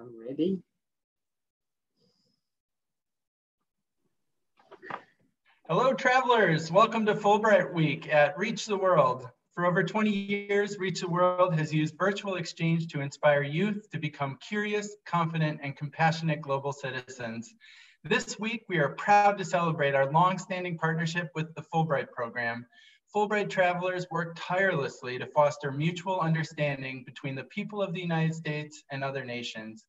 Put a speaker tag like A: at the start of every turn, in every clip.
A: I'm ready.
B: Hello, travelers. Welcome to Fulbright Week at Reach the World. For over 20 years, Reach the World has used virtual exchange to inspire youth to become curious, confident, and compassionate global citizens. This week, we are proud to celebrate our long-standing partnership with the Fulbright program. Fulbright travelers work tirelessly to foster mutual understanding between the people of the United States and other nations.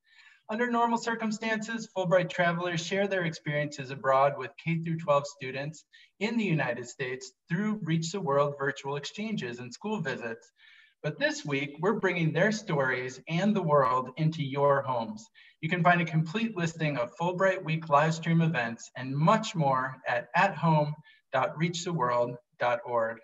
B: Under normal circumstances, Fulbright travelers share their experiences abroad with K 12 students in the United States through Reach the World virtual exchanges and school visits. But this week, we're bringing their stories and the world into your homes. You can find a complete listing of Fulbright Week live stream events and much more at athome.reachtheworld.org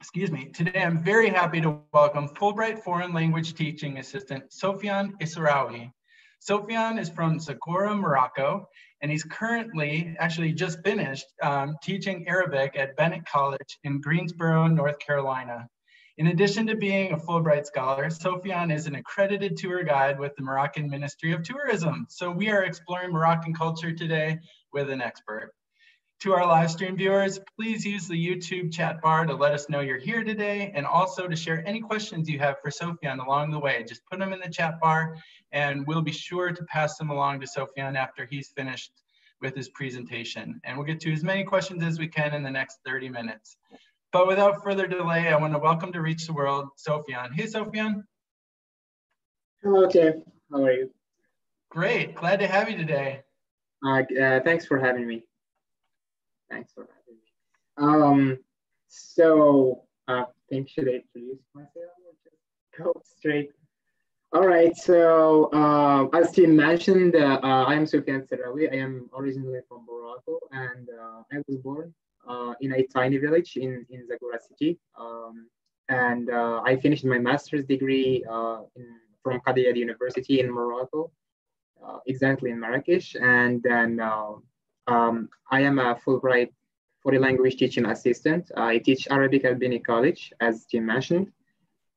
B: excuse me, today I'm very happy to welcome Fulbright Foreign Language Teaching Assistant Sofyan Essarraoui. Sofyan is from Zagora, Morocco, and he's currently, actually just finished, um, teaching Arabic at Bennett College in Greensboro, North Carolina. In addition to being a Fulbright scholar, Sofyan is an accredited tour guide with the Moroccan Ministry of Tourism. So we are exploring Moroccan culture today with an expert. To our live stream viewers, please use the YouTube chat bar to let us know you're here today and also to share any questions you have for Sofyan along the way. Just put them in the chat bar and we'll be sure to pass them along to Sofyan after he's finished with his presentation. And we'll get to as many questions as we can in the next 30 minutes. But without further delay, I want to welcome to Reach the World, Sofyan. Hey, Sofyan.
A: Hello, Tim. How are you?
B: Great. Glad to have you today.
A: Uh, uh, thanks for having me. Thanks for having me. Um, so uh, I think should I introduce myself or just go straight? All right, so uh, as Tim mentioned, uh, uh, I am Sofyan Essarraoui. I am originally from Morocco and uh, I was born uh, in a tiny village in, in Zagora city. Um, and uh, I finished my master's degree in, from Cadi Ayyad University in Morocco, exactly in Marrakesh. And then um, I am a Fulbright foreign language teaching assistant. I teach Arabic at Bennett College, as Jim mentioned.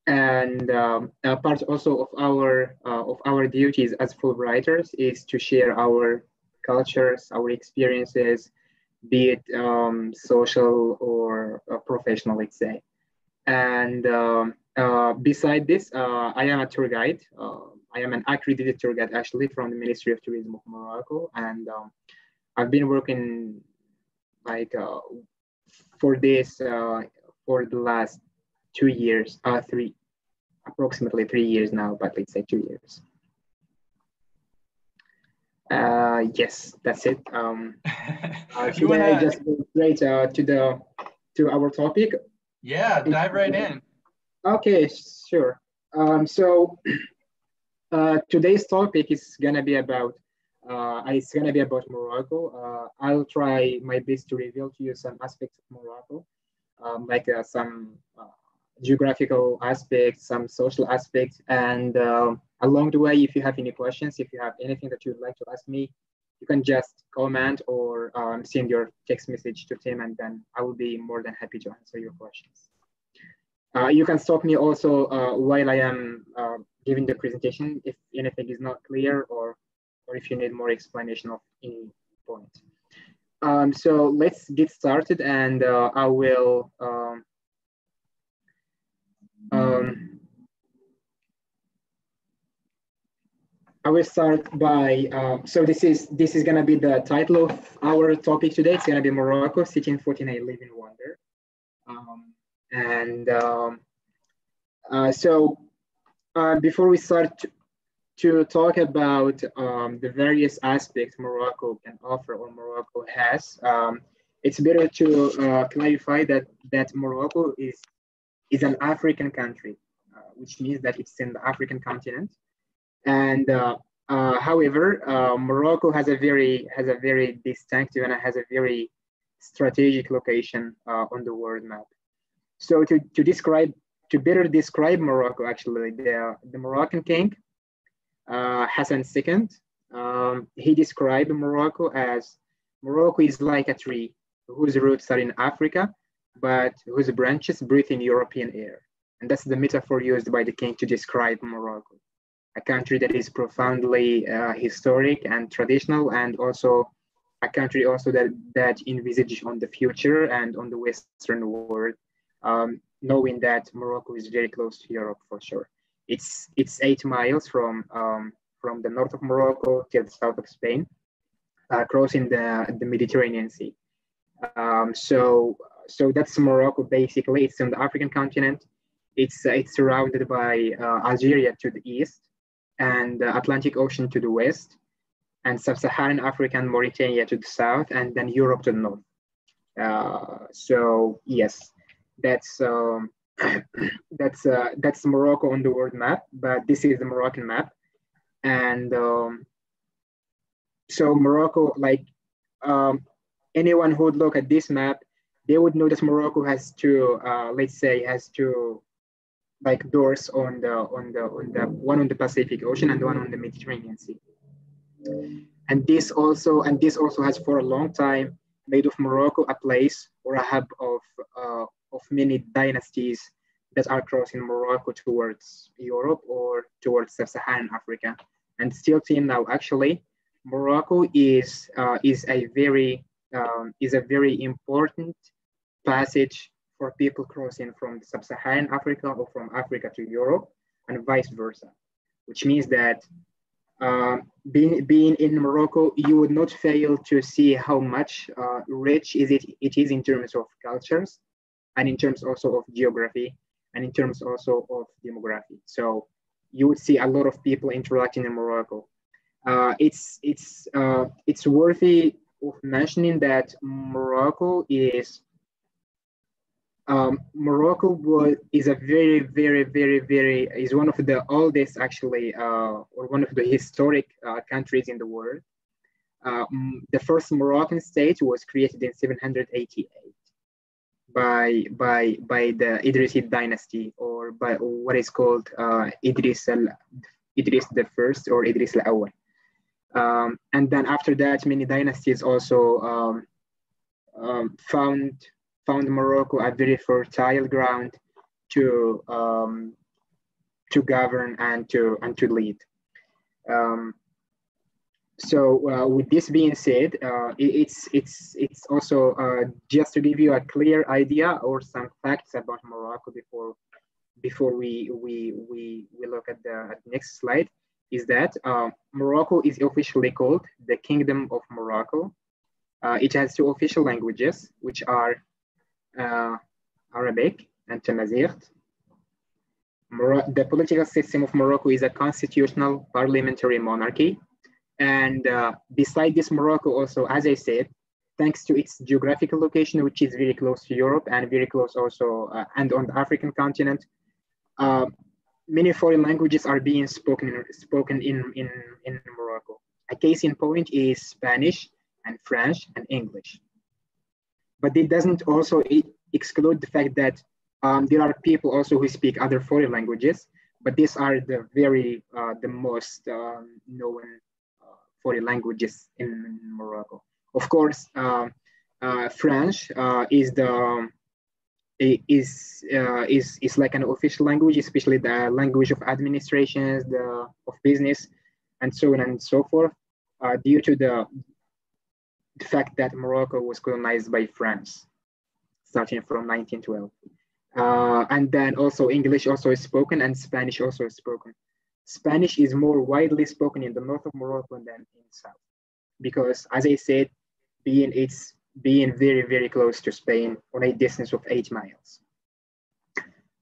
A: And um, a part also of our, uh, of our duties as Fulbrighters is to share our cultures, our experiences, be it um, social or uh, professional, let's say. And um, uh, beside this, uh, I am a tour guide. Uh, I am an accredited tour guide actually from the Ministry of Tourism of Morocco. And um, I've been working like uh, for this uh, for the last two years, uh, three, approximately three years now, but let's say two years. Uh, yes, that's it. Um, uh, should wanna... I just go straight uh, to the to our topic?
B: Yeah, dive right in.
A: Okay, sure. Um, so uh, today's topic is gonna be about uh, it's gonna be about Morocco. Uh, I'll try my best to reveal to you some aspects of Morocco, um, like uh, some uh, geographical aspects, some social aspects, and um, along the way, if you have any questions, if you have anything that you'd like to ask me, you can just comment or um, send your text message to Tim, and then I will be more than happy to answer your questions. Uh, you can stop me also uh, while I am giving the presentation if anything is not clear or or if you need more explanation of any point. Um, so let's get started and uh, I will um, um, I will start by, um, so this is this is gonna be the title of our topic today. It's gonna be Morocco, City in 49 Living Wonder. Um, and um, uh, so uh, before we start to talk about um, the various aspects Morocco can offer or Morocco has, um, it's better to uh, clarify that, that Morocco is, is an African country, uh, which means that it's in the African continent. And uh, uh however, uh, Morocco has a very has a very distinctive and has a very strategic location uh, on the world map. So to, to describe to better describe Morocco, actually, the, the Moroccan king Hassan II. Um, he described Morocco as Morocco is like a tree whose roots are in Africa, but whose branches breathe in European air. And that's the metaphor used by the king to describe Morocco. a country that is profoundly uh, historic and traditional, and also a country also that that envisages on the future and on the Western world, um, knowing that Morocco is very close to Europe for sure. It's it's eight miles from um, from the north of Morocco to the south of Spain, uh, crossing the the Mediterranean Sea. Um, so so that's Morocco basically. It's on the African continent. It's uh, it's surrounded by uh, Algeria to the east and the Atlantic Ocean to the west, and sub-Saharan Africa and Mauritania to the south, and then Europe to the north. Uh, so yes, that's um, that's uh, that's Morocco on the world map, but this is the Moroccan map, and um, so Morocco, like um, anyone who would look at this map, they would notice Morocco has two, uh, let's say, has two like doors on the on the on the one on the Pacific Ocean and one on the Mediterranean Sea. And this also and this also has for a long time made of Morocco a place or a hub of uh, of many dynasties that are crossing Morocco towards Europe or towards sub-Saharan Africa. And still till now, actually, Morocco is uh, is a very um, is a very important passage for people crossing from sub-Saharan Africa or from Africa to Europe and vice versa, which means that uh, being, being in Morocco, you would not fail to see how much uh, rich is it, it is in terms of cultures and in terms also of geography and in terms also of demography. So you would see a lot of people interacting in Morocco. Uh, it's, it's, uh, it's worthy of mentioning that Morocco is um, Morocco was, is a very, very, very, very, is one of the oldest actually, uh, or one of the historic uh, countries in the world. Uh, the first Moroccan state was created in 788 by, by, by the Idrisid dynasty or by what is called uh, Idris, al, Idris the first or Idris al-Awwal. Um, and then after that, many dynasties also um, um, found found Morocco a very fertile ground to um, to govern and to and to lead. Um, so uh, with this being said, uh, it, it's it's it's also uh, just to give you a clear idea or some facts about Morocco before before we we we, we look at the, next slide is that uh, Morocco is officially called the Kingdom of Morocco. Uh, it has two official languages, which are uh, Arabic and Tamazight. the political system of Morocco is a constitutional parliamentary monarchy. And uh, beside this, Morocco also, as I said, thanks to its geographical location, which is very close to Europe and very close also, uh, and on the African continent, uh, many foreign languages are being spoken in, spoken in, in, in Morocco. A case in point is Spanish and French and English but it doesn't also exclude the fact that um, there are people also who speak other foreign languages, but these are the very, uh, the most um, known uh, foreign languages in Morocco. Of course, um, uh, French uh, is the, is, uh, is, is like an official language, especially the language of administrations, the, of business, and so on and so forth, due to the the fact that Morocco was colonized by France, starting from 1912. Uh, and then also English also is spoken and Spanish also is spoken. Spanish is more widely spoken in the north of Morocco than in south, because as I said, being it's being very very close to Spain on a distance of eight miles.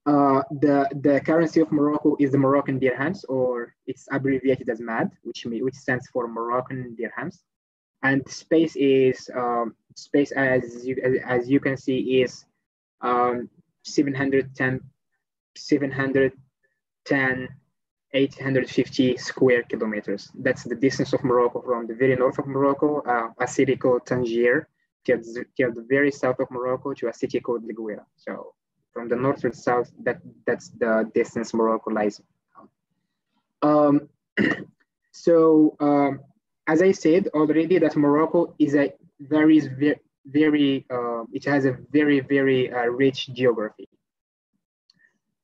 A: Uh, the the currency of Morocco is the Moroccan dirhams, or it's abbreviated as MAD, which which stands for Moroccan dirhams and space is um, space as you as you can see is um, 710 710 850 square kilometers. That's the distance of morocco from the very north of morocco uh, a city called tangier to, to the very south of morocco to a city called Lagouira so from the north to the south that that's the distance morocco lies um, so um, as I said already, that Morocco is a very, very, very uh, it has a very, very uh, rich geography.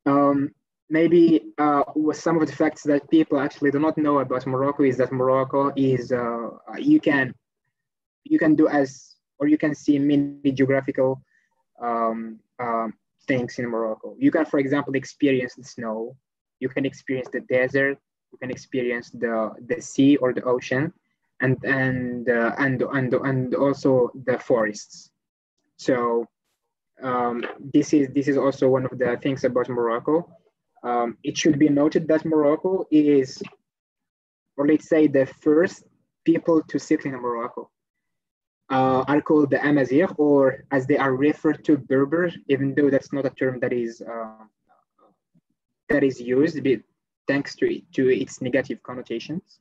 A: Um, maybe uh, some of the facts that people actually do not know about Morocco is that Morocco is uh, you can you can do as or you can see many geographical um, um, things in Morocco. You can, for example, experience the snow. You can experience the desert. You can experience the the sea or the ocean, and and uh, and and and also the forests. So um, this is this is also one of the things about Morocco. Um, it should be noted that Morocco is, or let's say, the first people to settle in Morocco uh, are called the Amazigh, or as they are referred to, Berber, even though that's not a term that is uh, that is used, thanks to, it, to its negative connotations.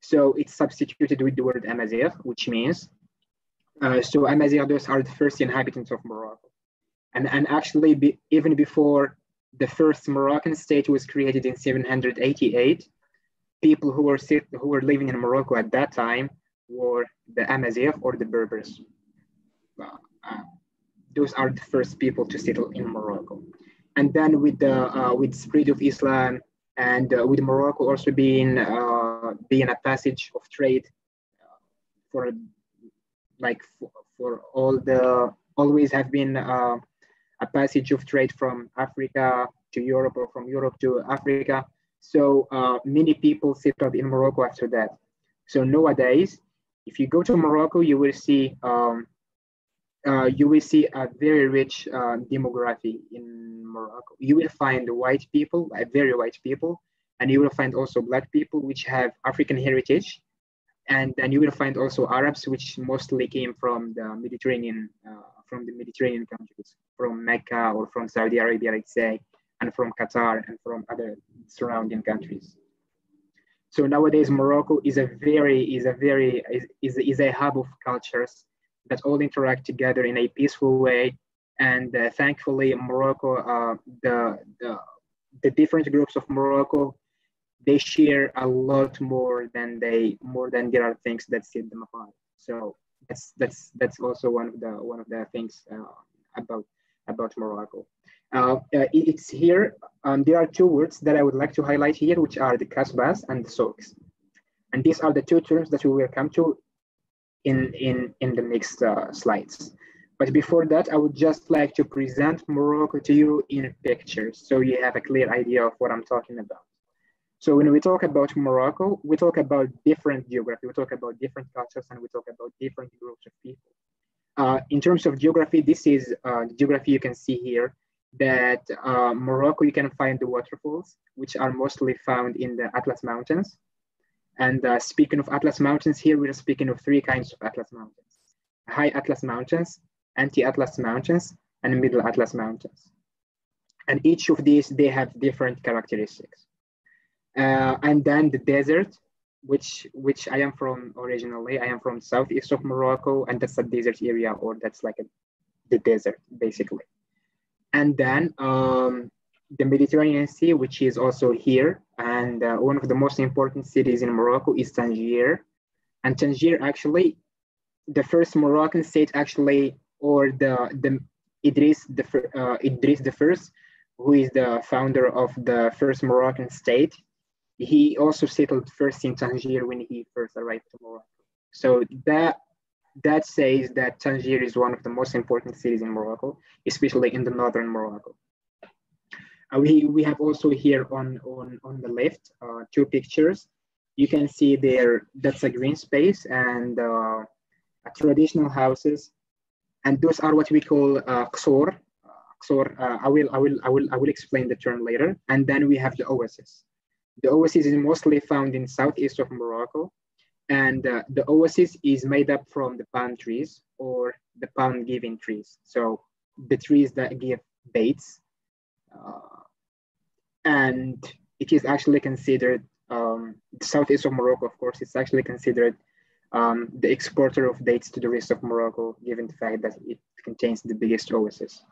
A: So it's substituted with the word Amazigh, which means, uh, so Amazighs are the first inhabitants of Morocco. And, and actually, be, even before the first Moroccan state was created in 788, people who were, who were living in Morocco at that time were the Amazigh or the Berbers. Uh, uh, those are the first people to settle in Morocco. And then with the uh, with spread of Islam and uh, with Morocco also being uh, being a passage of trade uh, for like for, for, all the always have been a passage of trade from Africa to Europe or from Europe to Africa. So many people settled in Morocco after that. So nowadays, if you go to Morocco, you will see um, uh, you will see a very rich uh, demography in Morocco. You will find white people, uh, very white people, and you will find also black people which have African heritage, and then you will find also Arabs which mostly came from the Mediterranean, uh, from the Mediterranean countries, from Mecca or from Saudi Arabia, let's say, and from Qatar and from other surrounding countries. So nowadays, Morocco is a very is a very is, is, is a hub of cultures that all interact together in a peaceful way. And uh, thankfully, Morocco, uh, the, the the different groups of Morocco, they share a lot more than they more than there are things that set them apart. So that's that's that's also one of the one of the things uh, about about Morocco. Uh, uh, it's here, um, there are two words that I would like to highlight here, which are the kasbahs and the souks. And these are the two terms that we will come to in, in, in the next slides. But before that, I would just like to present Morocco to you in pictures so you have a clear idea of what I'm talking about. So when we talk about Morocco, we talk about different geography, we talk about different cultures, and we talk about different groups of people. Uh, in terms of geography, this is uh, geography you can see here that uh, Morocco, you can find the waterfalls, which are mostly found in the Atlas Mountains. And uh, speaking of Atlas Mountains, here we're speaking of three kinds of Atlas Mountains. High Atlas Mountains, Anti-Atlas Mountains, and Middle Atlas Mountains. And each of these, they have different characteristics. Uh, and then the desert, which which I am from originally. I am from southeast of Morocco, and that's a desert area, or that's like a, the desert, basically and then um, the Mediterranean Sea, which is also here. And uh, one of the most important cities in Morocco is Tangier. And Tangier actually, the first Moroccan state actually, or the, the Idris the, uh, Idris the first, who is the founder of the first Moroccan state, he also settled first in Tangier when he first arrived to Morocco. So that that says that Tangier is one of the most important cities in Morocco, especially in the northern Morocco. Uh, we, we have also here on, on, on the left uh, two pictures. You can see there, that's a green space and uh, traditional houses. And those are what we call uh, qsor. qsor uh, I, will, I, will, I, will, I will explain the term later. And then we have the oasis. The oasis is mostly found in southeast of Morocco and uh, the oasis is made up from the palm trees or the palm giving trees. So the trees that give dates. Uh, and it is actually considered, um, the southeast of Morocco, of course, it's actually considered um, the exporter of dates to the rest of Morocco, given the fact that it contains the biggest oasis.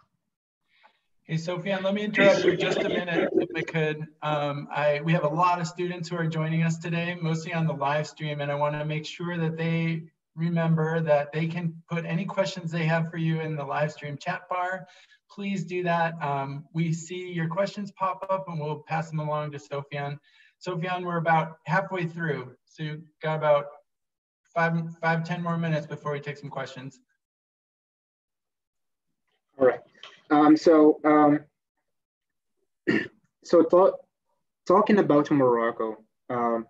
B: Hey, Sofyan, let me interrupt for just a minute if I could. Um, I, we have a lot of students who are joining us today, mostly on the live stream, and I want to make sure that they remember that they can put any questions they have for you in the live stream chat bar. Please do that. Um, we see your questions pop up and we'll pass them along to Sofyan. Sofyan, we're about halfway through. So you've got about five, five, ten more minutes before we take some questions.
A: All right. Um, so, um, so talking about Morocco, um,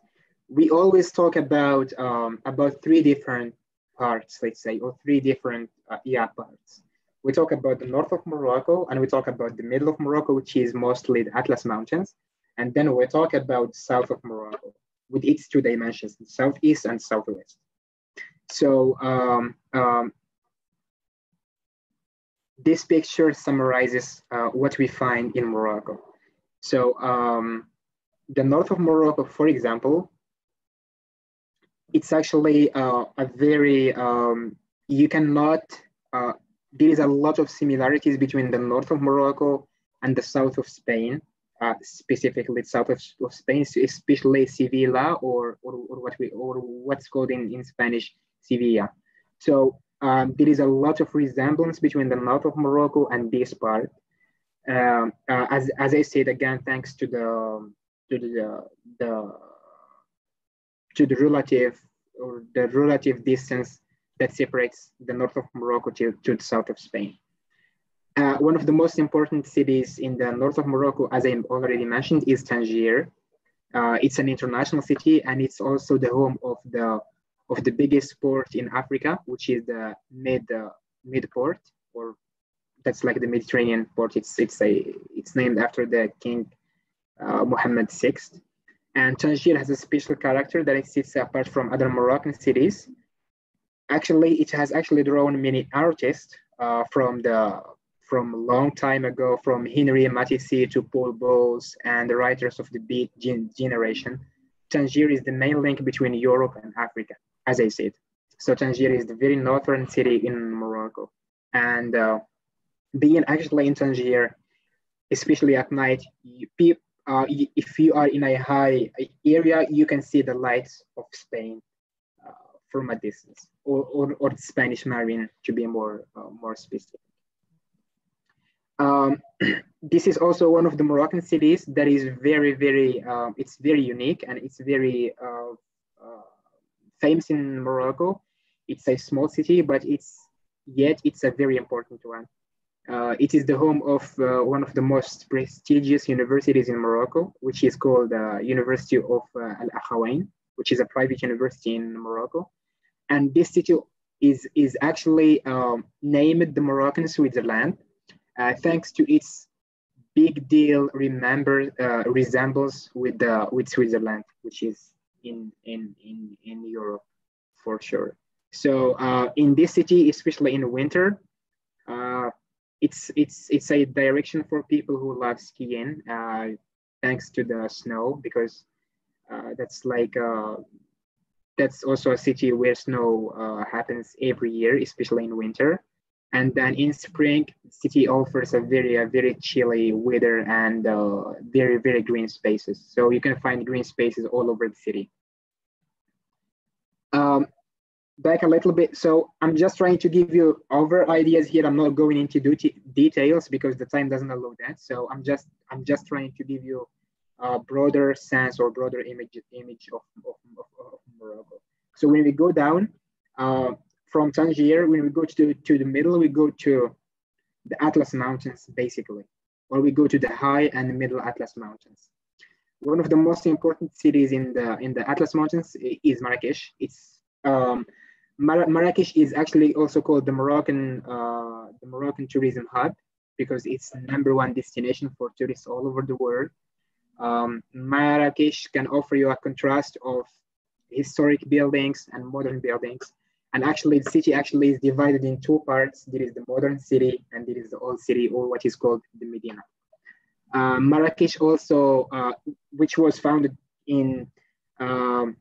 A: we always talk about um, about three different parts, let's say, or three different uh, yeah parts. We talk about the north of Morocco, and we talk about the middle of Morocco, which is mostly the Atlas Mountains, and then we talk about south of Morocco with its two dimensions, southeast and southwest. So um, um, this picture summarizes uh, what we find in Morocco. So um, the north of Morocco, for example, it's actually uh, a very, um, you cannot, uh, there is a lot of similarities between the north of Morocco and the south of Spain, uh, specifically south of, of, Spain, especially Sevilla or, or, or, what we, or what's called in, in Spanish, Sevilla. So um, there is a lot of resemblance between the north of Morocco and this part. Um, uh, as, as I said, again, thanks to the, to the, the to the relative or the relative distance that separates the north of Morocco to, to the south of Spain. Uh, one of the most important cities in the north of Morocco, as I already mentioned, is Tangier. Uh, it's an international city and it's also the home of the of the biggest port in Africa, which is the mid uh, mid port, or that's like the Mediterranean port. It's it's a it's named after the king uh, Mohammed VI. And Tangier has a special character that it sits apart from other Moroccan cities. Actually, it has actually drawn many artists uh, from the from a long time ago, from Henri Matisse to Paul Bowles and the writers of the Beat gen generation. Tangier is the main link between Europe and Africa, as I said. So Tangier is the very northern city in Morocco. And uh, being actually in Tangier, especially at night, uh, if you are in a high area, you can see the lights of Spain uh, from a distance, or, or, or Spanish Marine to be more, uh, more specific. Um, this is also one of the Moroccan cities that is very, very, um, it's very unique and it's very uh, uh, famous in Morocco. It's a small city, but it's yet it's a very important one. Uh, it is the home of uh, one of the most prestigious universities in Morocco, which is called uh, University of uh, Al Akhawayn, which is a private university in Morocco. And this city is, is actually um, named the Moroccan Switzerland, uh, thanks to its big deal remember uh, resembles with, with Switzerland, which is in, in, in, in Europe for sure. So in this city, especially in winter, it's it's it's a direction for people who love skiing uh, thanks to the snow because uh, that's like uh, that's also a city where snow uh, happens every year especially in winter and then in spring city offers a very a very chilly weather and uh, very very green spaces so you can find green spaces all over the city um, back a little bit. So I'm just trying to give you over ideas here. I'm not going into details because the time doesn't allow that. So I'm just I'm just trying to give you a broader sense or broader image image of, of, of, of Morocco. So when we go down uh, from Tangier, when we go to, to the middle, we go to the Atlas Mountains, basically, or we go to the high and middle Atlas Mountains. One of the most important cities in the in the Atlas Mountains is Marrakesh. It's um, Mar Marrakesh is actually also called the Moroccan uh, the Moroccan tourism hub because it's number one destination for tourists all over the world. Um, Marrakesh can offer you a contrast of historic buildings and modern buildings. And actually, the city actually is divided in two parts. There is the modern city and there is the old city, or what is called the Medina. Uh, Marrakesh also, uh, which was founded in um,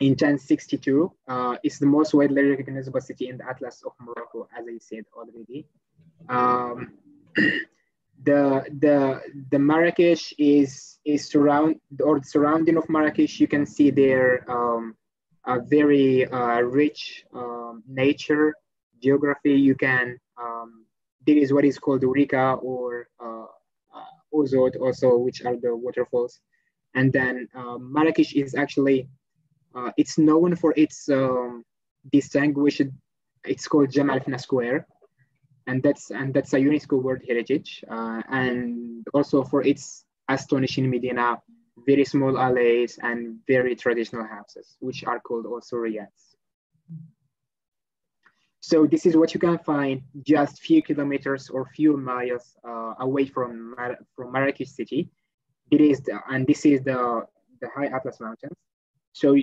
A: in 1062 uh, is the most widely recognizable city in the Atlas of Morocco, as I said already. Um, the the the Marrakesh is is surround or the surrounding of Marrakesh. You can see there um, a very uh, rich um, nature geography. You can um, there is what is called Ourika or uh, uh, Ouzoud also, which are the waterfalls. And then Marrakesh is actually it's known for its um, distinguished. It's called Jemaa el-Fna Square, and that's and that's a UNESCO World Heritage, uh, and also for its astonishing Medina very small alleys and very traditional houses, which are called also riads. So this is what you can find just few kilometers or few miles uh, away from, Mar from Marrakech city. It is, the, and this is the, the High Atlas Mountains. So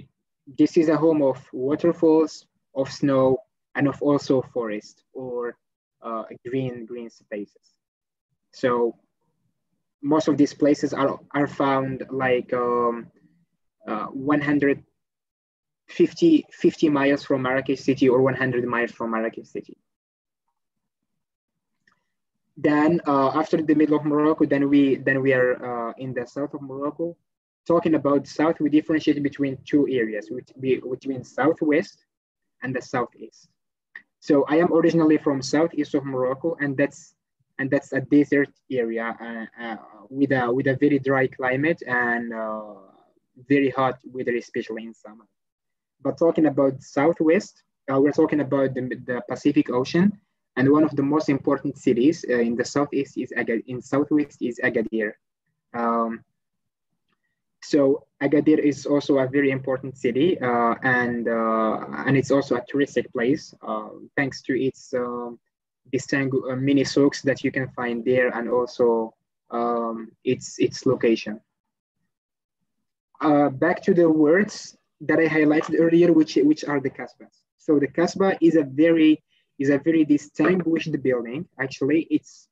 A: this is a home of waterfalls, of snow, and of also forest or uh, green, green spaces. So most of these places are, are found like um, uh, 150 50 miles from Marrakech city or 100 miles from Marrakech city. Then uh, after the middle of Morocco, then we then we are uh, in the south of Morocco. Talking about south, we differentiate between two areas, which be between southwest and the southeast. So I am originally from southeast of Morocco, and that's and that's a desert area uh, uh, with a with a very dry climate and uh, very hot weather, especially in summer. But talking about southwest, uh, we're talking about the, the, Pacific Ocean, and one of the most important cities uh, in the southeast is Agad in southwest is Agadir. Um, so Agadir is also a very important city, uh, and and it's also a touristic place thanks to its um, distinguish uh, mini souks that you can find there and also um, its its location. Uh, back to the words that I highlighted earlier, which which are the kasbahs. So the kasbah is a very is a very distinguished building. Actually, it's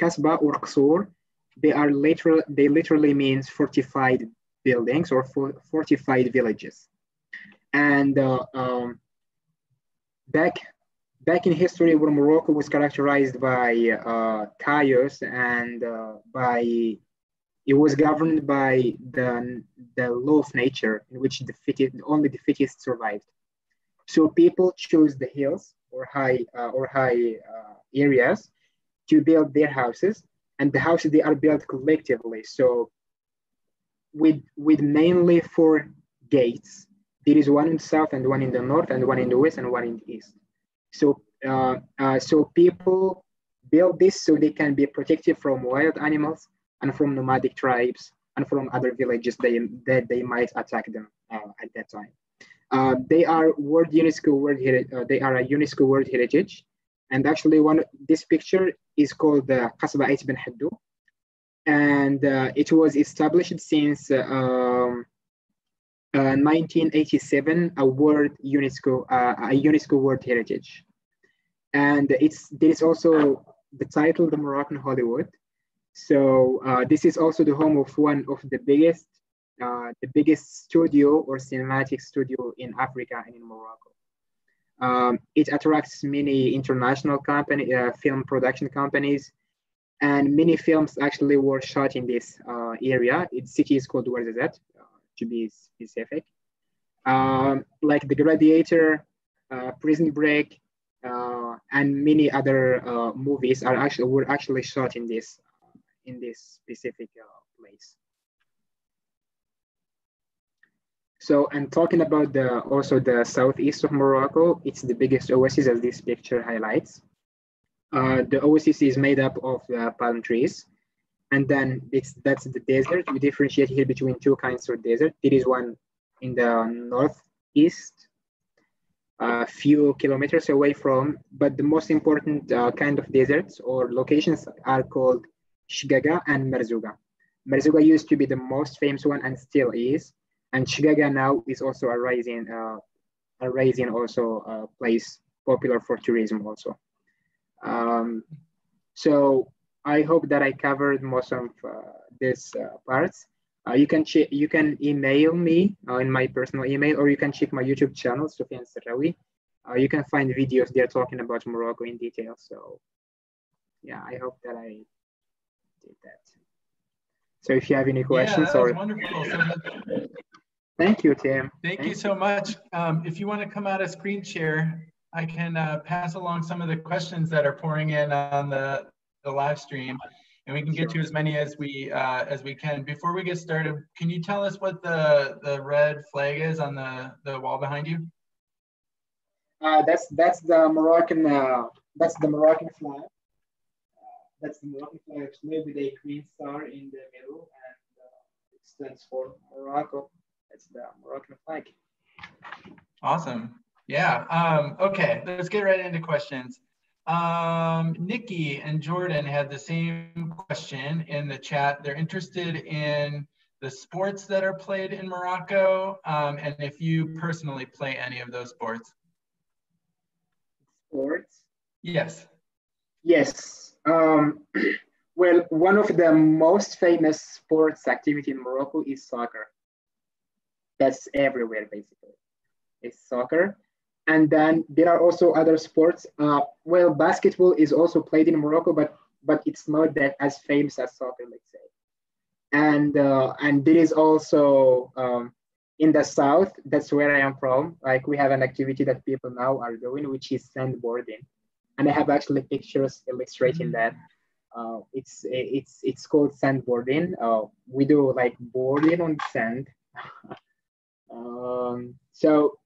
A: kasbah or qsur. They are literal. They literally means fortified buildings or for, fortified villages. And uh, um, back back in history where Morocco was characterized by uh, chaos and uh, by it was governed by the, the law of nature in which the fittest, only the fittest survived. So people chose the hills or high uh, or high uh, areas to build their houses, and the houses they are built collectively. So with with mainly four gates. There is one in the south and one in the north and one in the west and one in the east. So, uh, uh, so people build this so they can be protected from wild animals and from nomadic tribes and from other villages they, that they might attack them uh, at that time. Uh, they are World UNESCO World uh, they are a UNESCO World Heritage, and actually one this picture is called the Kasbah Ait Benhaddou, and uh, it was established since um, 1987 uh, a World UNESCO uh, a UNESCO World Heritage, and it's there is also the title the Moroccan Hollywood. So uh, this is also the home of one of the biggest uh, the biggest studio or cinematic studio in Africa and in Morocco. Um, it attracts many international company uh, film production companies, and many films actually were shot in this area. Its city is called Ouarzazate to be specific. Um, like The Gladiator, uh, Prison Break, uh, and many other uh, movies are actually were actually shot in this in this specific uh, place. So, and talking about the also the southeast of Morocco, it's the biggest oasis as this picture highlights. Uh, the oasis is made up of uh, palm trees and then it's that's the desert. We differentiate here between two kinds of desert. There is one in the northeast, a few kilometers away from, but the most important uh, kind of deserts or locations are called Chegaga and Merzouga. Merzouga used to be the most famous one and still is, and Chegaga now is also a rising, uh, a rising also uh, place popular for tourism also. Um, so I hope that I covered most of uh, these uh, parts. Uh, you can you can email me uh, in my personal email, or you can check my YouTube channel, Soufiane Serraoui. Uh, you can find videos there talking about Morocco in detail. So, yeah, I hope that I did that. So, if you have any questions
B: yeah,
A: or
B: wonderful. So
A: Thank you, Tim.
B: Thank, Thank you so much. Um, if you want to come out of screen share, I can uh, pass along some of the questions that are pouring in on the, the live stream and we can get to as many as we uh, as we can. Before we get started, can you tell us what the the red flag is on the the wall behind you?
A: Uh, that's that's the Moroccan uh, that's the Moroccan flag. Uh, that's the Moroccan flag actually with a green star in the middle, and uh, it stands for Morocco. That's the Moroccan flag.
B: Awesome. Yeah. Um, okay. Let's get right into questions. Um, Nikki and Jordan had the same question in the chat. They're interested in the sports that are played in Morocco um, and if you personally play any of those sports.
A: Sports?
B: Yes.
A: Yes. Um, well, one of the most famous sports activity in Morocco is soccer. That's everywhere, basically. It's soccer. And then there are also other sports. Uh, well, basketball is also played in Morocco, but but it's not that as famous as soccer, let's say. And uh, and there is also um, in the south. That's where I am from. Like we have an activity that people now are doing, which is sandboarding, and I have actually pictures illustrating mm-hmm. that. Uh, it's it's it's called sandboarding. Uh, we do like boarding on sand. um, so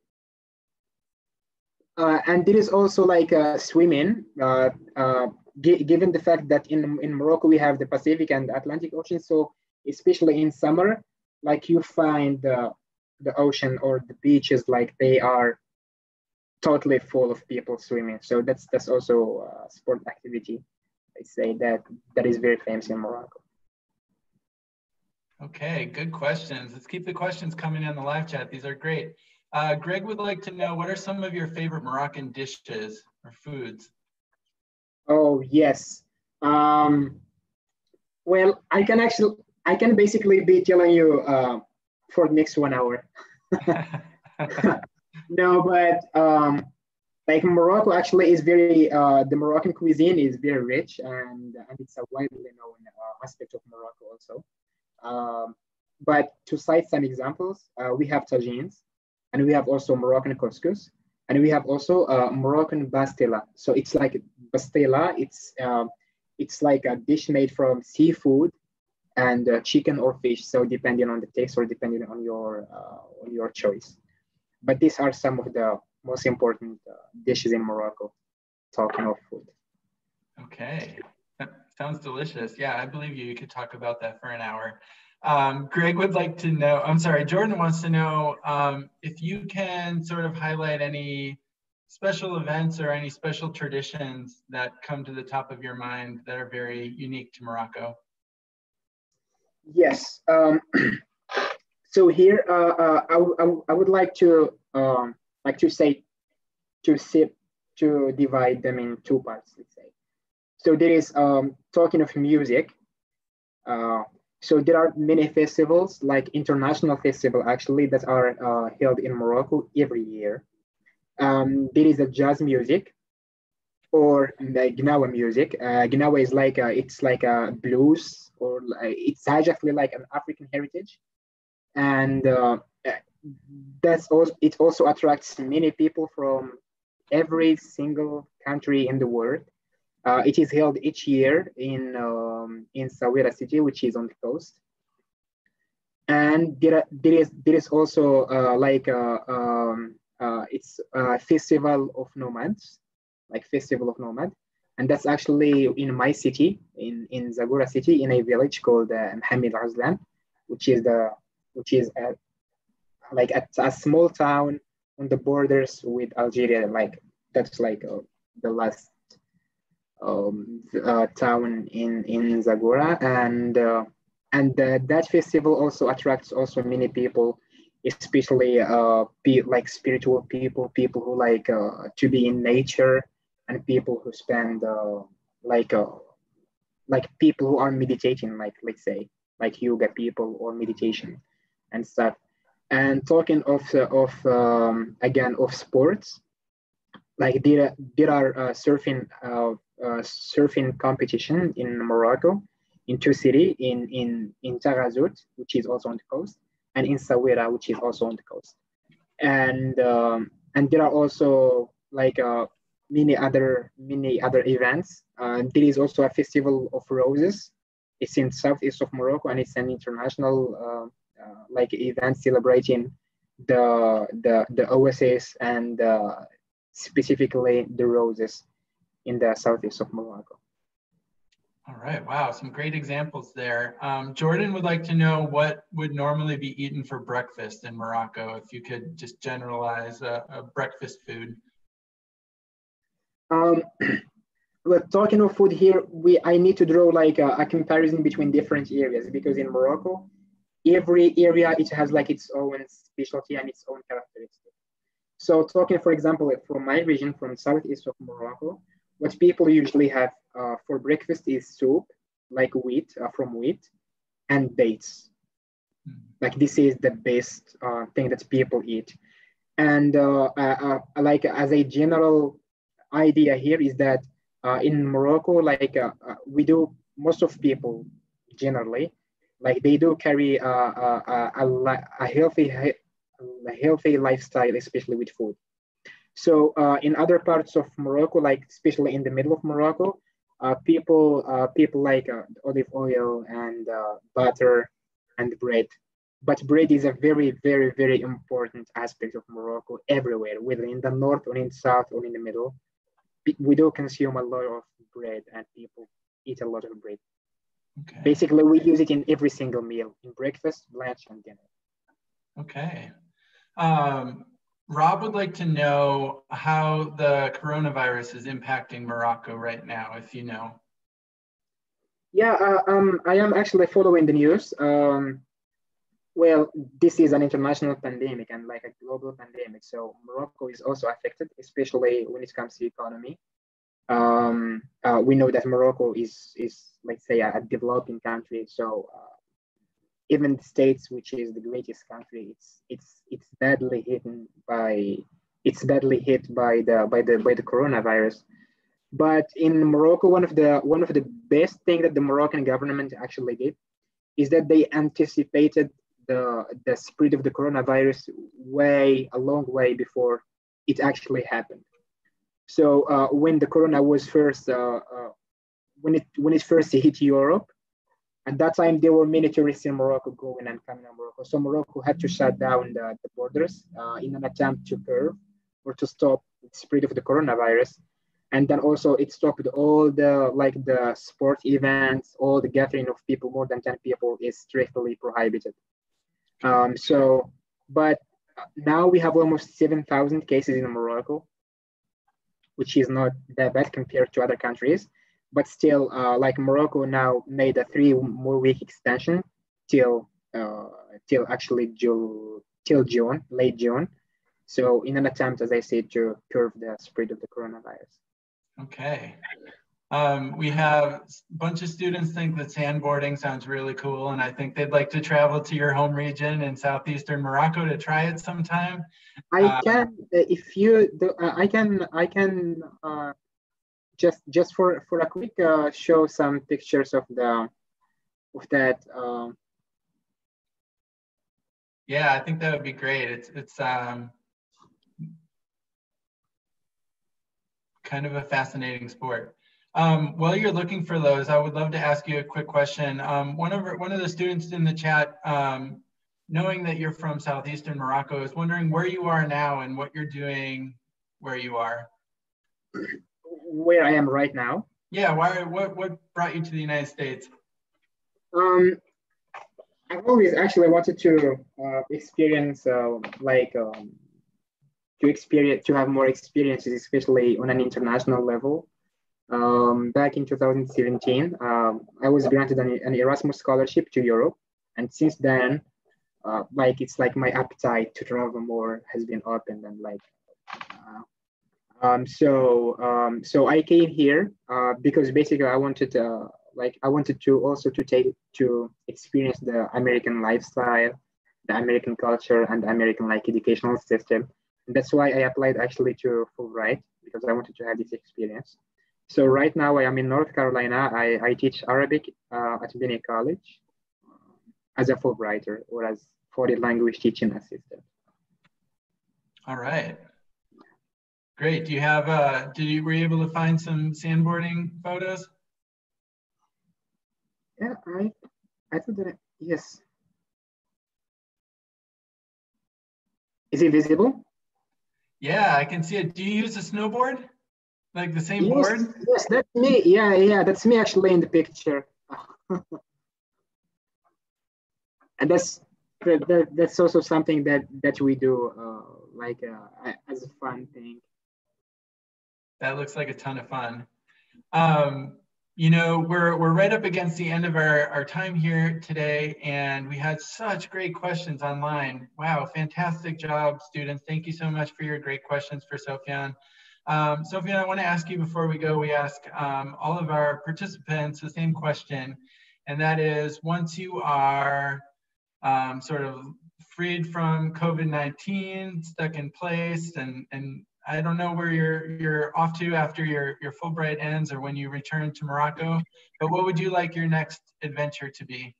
A: uh, and there is also like uh, swimming, uh, uh given the fact that in, in Morocco we have the Pacific and the Atlantic Ocean. So especially in summer, like you find the, the ocean or the beaches, like they are totally full of people swimming. So that's, that's also a sport activity, I say that, that is very famous in Morocco.
B: Okay, good questions. Let's keep the questions coming in the live chat. These are great. Uh, Greg would like to know what are some of your favorite Moroccan dishes or foods?
A: Oh yes. Um, well, I can actually, I can basically be telling you uh, for the next one hour. no, but um, like Morocco actually is very, uh, the Moroccan cuisine is very rich and, and it's a widely known uh, aspect of Morocco also. Um, but to cite some examples, uh, we have tagines, and we have also Moroccan couscous, and we have also uh, Moroccan pastela. So it's like pastela. It's uh, it's like a dish made from seafood and uh, chicken or fish. So depending on the taste or depending on your uh, on your choice. But these are some of the most important uh, dishes in Morocco. Talking of food.
B: Okay, that sounds delicious. Yeah, I believe you. You could talk about that for an hour. Um, Greg would like to know, I'm sorry, Jordan wants to know um, if you can sort of highlight any special events or any special traditions that come to the top of your mind that are very unique to Morocco.
A: Yes. Um, so here, uh, uh, I, I, would like to um, like to say to sip to divide them in two parts. Let's say. So there is um, talking of music. Uh, so there are many festivals, like international festival actually, that are uh, held in Morocco every year. Um, there is a jazz music or the Gnawa music. Uh, Gnawa is like a, it's like a blues or it's actually like an African heritage, and uh, that's also it also attracts many people from every single country in the world. Uh, it is held each year in um, in Essaouira city, which is on the coast. And there, there is there is also uh, like a, uh, um, uh, it's a festival of nomads, like festival of nomad, and that's actually in my city, in in Zagora city, in a village called uh, M'Hamid El Ghizlane, which is the which is a, like a, a small town on the borders with Algeria. Like that's like uh, the last um, uh, town in in Zagora, and uh, and uh, that festival also attracts also many people, especially uh, be, like spiritual people, people who like uh, to be in nature, and people who spend uh, like uh, like people who are meditating, like let's say like yoga people or meditation and stuff. And talking of of um, again of sports, like there there are surfing surfing competition in Morocco, in two cities, in in in Taghazout, which is also on the coast, and in Essaouira, which is also on the coast. And um, and there are also like uh, many other many other events. Uh, there is also a festival of roses. It's in southeast of Morocco, and it's an international uh, uh like event celebrating the the the oasis and uh, specifically the roses in the southeast of Morocco.
B: All right, wow, some great examples there. Um, Jordan would like to know what would normally be eaten for breakfast in Morocco, if you could just generalize a, a breakfast food.
A: Um, we're talking of food here, we I need to draw like a, a, comparison between different areas because in Morocco, every area it has like its own specialty and its own characteristics. So talking, for example, from my region, from southeast of Morocco, what people usually have uh, for breakfast is soup, like wheat, uh, from wheat, and dates. Mm. Like this is the best uh, thing that people eat. And uh, uh, uh, like as a general idea here is that in Morocco, like we do, most of people generally, like they do carry a, a, a, a healthy, a healthy lifestyle, especially with food. So uh, in other parts of Morocco, like especially in the middle of Morocco, uh, people uh, people like uh, olive oil and uh, butter and bread. But bread is a very, very, very important aspect of Morocco everywhere, whether in the north or in the south or in the middle. We do consume a lot of bread and people eat a lot of bread. Okay. Basically, we use it in every single meal, in breakfast, lunch, and dinner.
B: Okay. Um, Rob would like to know how the coronavirus is impacting Morocco right now, if you know.
A: Yeah, uh, um, I am actually following the news. Um, well, this is an international pandemic and like a global pandemic. So Morocco is also affected, especially when it comes to economy. Um, uh, we know that Morocco is, is let's say, a, developing country. So uh, even the states, which is the greatest country, it's it's it's badly hit by it's badly hit by the by the by the coronavirus. But in Morocco, one of the one of the best thing that the Moroccan government actually did is that they anticipated the the spread of the coronavirus way a long way before it actually happened. So uh, when the corona was first uh, uh, when it when it first hit Europe, at that time, there were many tourists in Morocco going and coming to Morocco. So Morocco had to shut down the, the borders uh, in an attempt to curb or to stop the spread of the coronavirus. And then also it stopped all the like the sport events, all the gathering of people, more than 10 people is strictly prohibited. Um, so, but now we have almost 7,000 cases in Morocco, which is not that bad compared to other countries but still, uh, like Morocco now made a three more week extension till uh, till actually June, till June, late June. So in an attempt, as I said, to curb the spread of the coronavirus.
B: Okay. Um, we have a bunch of students think that sandboarding sounds really cool, and I think they'd like to travel to your home region in southeastern Morocco to try it sometime.
A: I uh, can, if you, do, uh, I can, I can uh, just just for for a quick uh, show some pictures of the of that um,
B: yeah i think that would be great. It's it's um kind of a fascinating sport. Um, while you're looking for those i would love to ask you a quick question. Um, one of one of the students in the chat um, knowing that you're from southeastern morocco is wondering where you are now and what you're doing where you are
A: where I am right now.
B: Yeah, why? What what brought you to the United States?
A: Um, I've always actually wanted to uh, experience uh, like um, to experience to have more experiences, especially on an international level. Um, back in 2017, um, I was granted an, an, Erasmus scholarship to Europe, and since then, uh, like it's like my appetite to travel more has been opened, and like um, so um, so I came here uh, because basically I wanted uh, like I wanted to also to take to experience the American lifestyle, the American culture, and the American like educational system. And that's why I applied actually to Fulbright because I wanted to have this experience. So right now I am in North Carolina. I, I teach Arabic uh, at Bennett College uh, as a Fulbrighter or as for the language teaching assistant.
B: All right. Great. Do you have, uh, did you, were you able to find some sandboarding photos?
A: Yeah, I, I thought that, yes. Is it visible?
B: Yeah, I can see it. Do you use a snowboard? Like the same
A: yes,
B: board?
A: Yes, that's me. Yeah, yeah, that's me actually in the picture. and that's that, that's also something that that we do uh, like uh, as a fun thing.
B: That looks like a ton of fun. Um, you know, we're, we're right up against the end of our, our time here today, and we had such great questions online. Wow, fantastic job, students. Thank you so much for your great questions for Sofyan. Um, Sofyan, I want to ask you before we go, we ask um, all of our participants the same question, and that is once you are um, sort of freed from COVID-19, stuck in place, and, and I don't know where you're you're off to after your your Fulbright ends or when you return to Morocco, but what would you like your next adventure to be?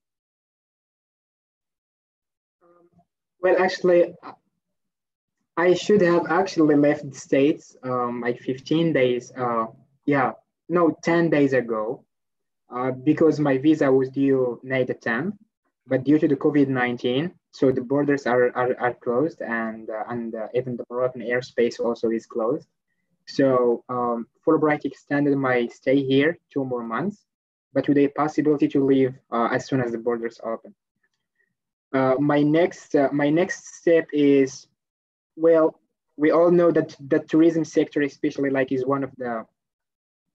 A: Well, actually, I should have actually left the States um, like 15 days, uh, yeah, no, 10 days ago, uh, because my visa was due May the 10th but due to the COVID-19, so the borders are, are, are closed and, uh, and uh, even the Moroccan airspace also is closed. So um, Fulbright extended my stay here two more months, but with a possibility to leave uh, as soon as the borders open. Uh, my next uh, my next step is, well, we all know that the tourism sector, especially like, is one of the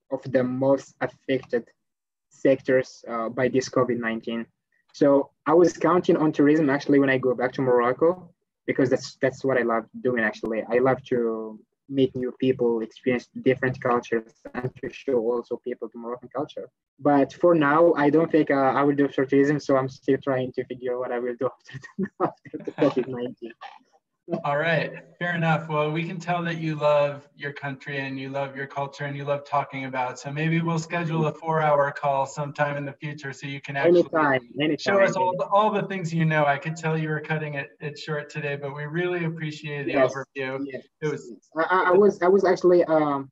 A: of the most affected sectors uh, by this COVID-19. So I was counting on tourism actually when I go back to Morocco because that's that's what I love doing actually. I love to meet new people, experience different cultures, and to show also people the Moroccan culture. But for now, I don't think uh, I will do tourism, so I'm still trying to figure what I will do after, after the COVID-19.
B: All right, fair enough. Well, we can tell that you love your country and you love your culture and you love talking about. So maybe we'll schedule a four-hour call sometime in the future so you can actually
A: anytime, anytime.
B: show us all the, all the things you know. I could tell you were cutting it, it short today, but we really appreciate the
A: yes,
B: overview.
A: Yes,
B: it was.
A: I, I, was I was actually um,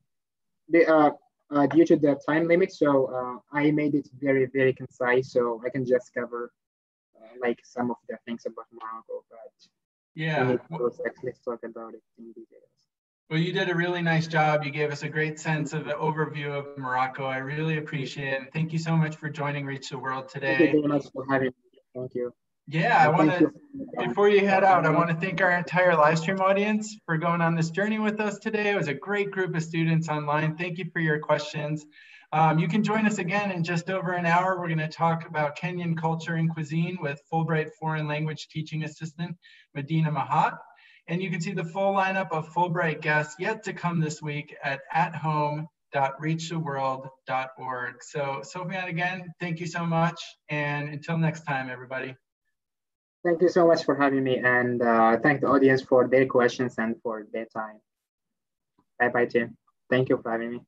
A: the, uh, uh, due to the time limit, so uh, I made it very very concise, so I can just cover uh, like some of the things about Morocco, but
B: yeah.
A: let's talk about it in details.
B: Well, you did a really nice job. You gave us a great sense of the overview of Morocco. I really appreciate it. Thank you so much for joining Reach the World today.
A: Thank you very much for having me. Thank you.
B: Yeah, I want to, before you head out, I want to thank our entire live stream audience for going on this journey with us today. It was a great group of students online. Thank you for your questions. Um, you can join us again in just over an hour. We're going to talk about Kenyan culture and cuisine with Fulbright Foreign Language Teaching Assistant Medina Mahat. And you can see the full lineup of Fulbright guests yet to come this week at athome.reachtheworld.org. So, Sofyan, again, thank you so much. And until next time, everybody.
A: Thank you so much for having me. And uh, thank the audience for their questions and for their time. Bye bye, Tim. Thank you for having me.